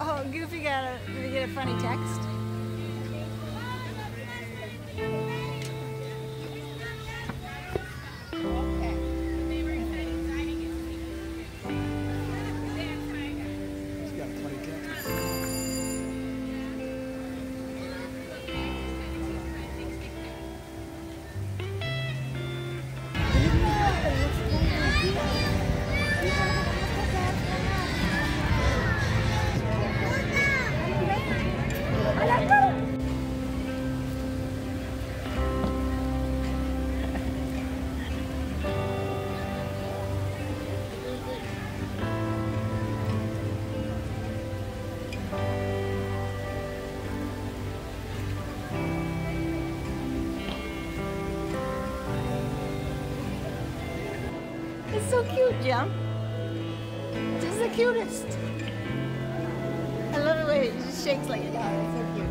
oh, Goofy got a, did he get a funny text? It's so cute, Jim. Just the cutest. I love the way it just shakes like a dog. It's so cute.